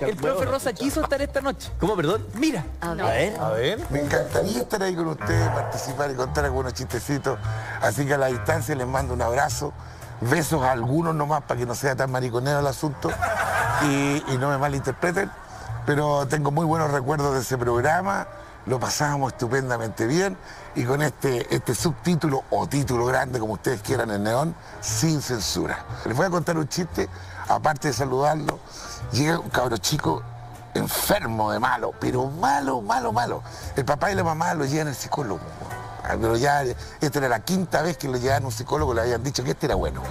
el profe Rosa quiso estar esta noche. ¿Cómo, perdón? Mira. A A ver. A ver. Me encantaría estar ahí con ustedes, participar y contar algunos chistecitos. Así que a la distancia les mando un abrazo. Besos a algunos nomás para que no sea tan mariconeo el asunto y, y no me malinterpreten. Pero tengo muy buenos recuerdos de ese programa. Lo pasábamos estupendamente bien y con este, este subtítulo o título grande, como ustedes quieran, en neón, sin censura. Les voy a contar un chiste, aparte de saludarlo. Llega un cabro chico enfermo de malo, pero malo, malo, malo. El papá y la mamá lo llevan al psicólogo. Pero ya, esta era la quinta vez que lo llevaban a un psicólogo, le habían dicho que este era bueno.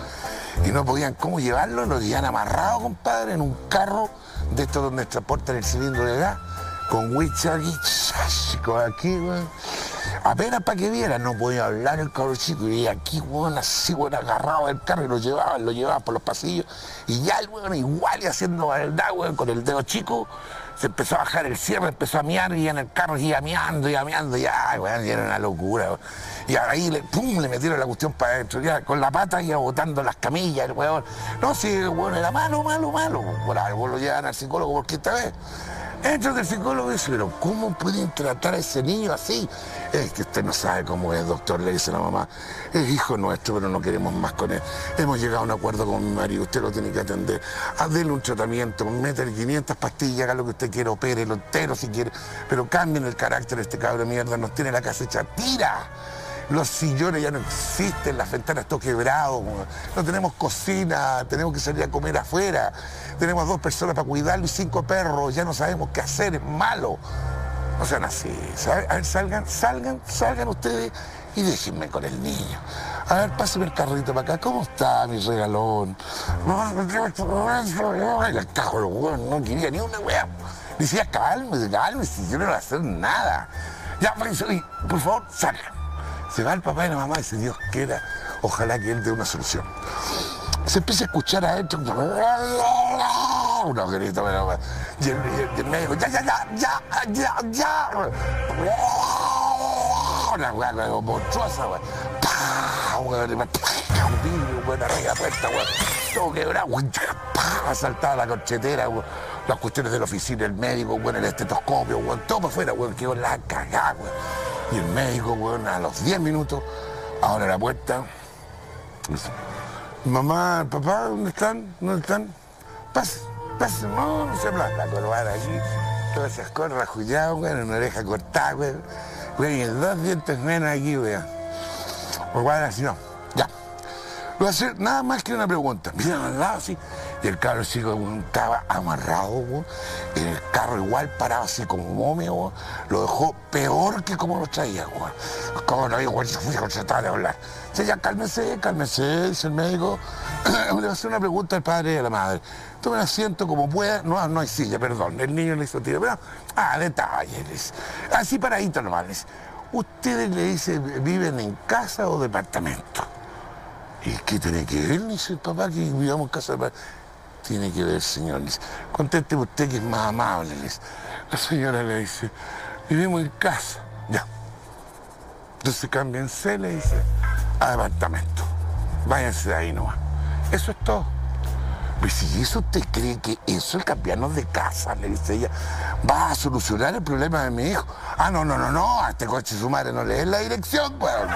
Y no podían cómo llevarlo, lo llevan amarrado, compadre, en un carro de estos donde transportan el cilindro de gas, con Witcher aquí. Apenas para que vieran, no podía hablar el cabro chico, y aquí, weón, así, weón, agarrado del carro y lo llevaban, lo llevaban por los pasillos, y ya el weón igual y haciendo maldad, weón, con el dedo chico, se empezó a bajar el cierre, empezó a miar y en el carro iba miando, iba miando, ya, weón, y era una locura, weón. Y ahí, le, pum, le metieron la cuestión para adentro, ya, con la pata iba botando las camillas, el weón. No, si el weón era malo, malo, malo, por algo lo llevan al psicólogo por quinta vez. Entra el psicólogo y dice, pero ¿cómo pueden tratar a ese niño así? Es que usted no sabe cómo es, doctor, le dice la mamá. Es hijo nuestro, pero no queremos más con él. Hemos llegado a un acuerdo con mi marido, usted lo tiene que atender. Hazle un tratamiento, métele 500 pastillas, haga lo que usted quiera, opere lo entero si quiere. Pero cambien el carácter de este cabro de mierda, nos tiene la casa hecha tira. Los sillones ya no existen, las ventanas todo quebrado, no tenemos cocina, tenemos que salir a comer afuera, tenemos dos personas para cuidarlo y cinco perros, ya no sabemos qué hacer, es malo. No sean así. A ver, salgan, salgan, salgan ustedes y déjenme con el niño. A ver, páseme el carrito para acá, ¿cómo está mi regalón? El cajo, no quería ni una weá. Decía, cálmese, cálmese, yo no voy a hacer nada. Ya, por favor, salgan. Se va el papá y la mamá y dice, Dios quiera, ojalá que él dé una solución. Se empieza a escuchar adentro una grita, pero- y y el- médico, ya, ya, ya, ya, ya, ya. Una weá monstruosa, weón. Un vidrio, puerta. Todo quebrado. Asaltada la corchetera, weón. Las cuestiones de la oficina, el médico, weón, el estetoscopio, weón. Todo para afuera, weón. Quedó la cagada, weón. Y el médico, weón, a los 10 minutos, abre la puerta. Mamá, papá, ¿dónde están? ¿Dónde están? Pase, pase, no, no se. La corbata aquí, todas esas cosas rajulladas, weón, una oreja cortada, weón. Weón, y dos dientes menos aquí, weón. Por cuadra así, no, ya. Voy a hacer nada más que una pregunta. Miran al lado así. Y el carro chico estaba amarrado, en el carro igual parado así como momia. Lo dejó peor que como lo traía, weón. Como no, igual se fui a de hablar. Dice, ya cálmese, cálmese, dice el médico. Le va a hacer una pregunta al padre y a la madre. Tomen asiento como pueda. No, no hay silla, perdón. El niño le hizo tiro. Pero, ah, detalles. Así paradito nomás. les. Ustedes le dice, ¿viven en casa o departamento? ¿Y qué tiene que ver? Dice el papá que vivamos en casa de Tiene que ver, señor. Conteste usted que es más amable. La señora le dice, vivimos en casa. Ya. Entonces cámbiense, le dice, a departamento. Váyanse de ahí nomás. Eso es todo. Pues si eso usted cree que eso, el cambiarnos de casa, le dice ella, va a solucionar el problema de mi hijo. Ah, no, no, no, no, a este coche su madre no le es la dirección, weón.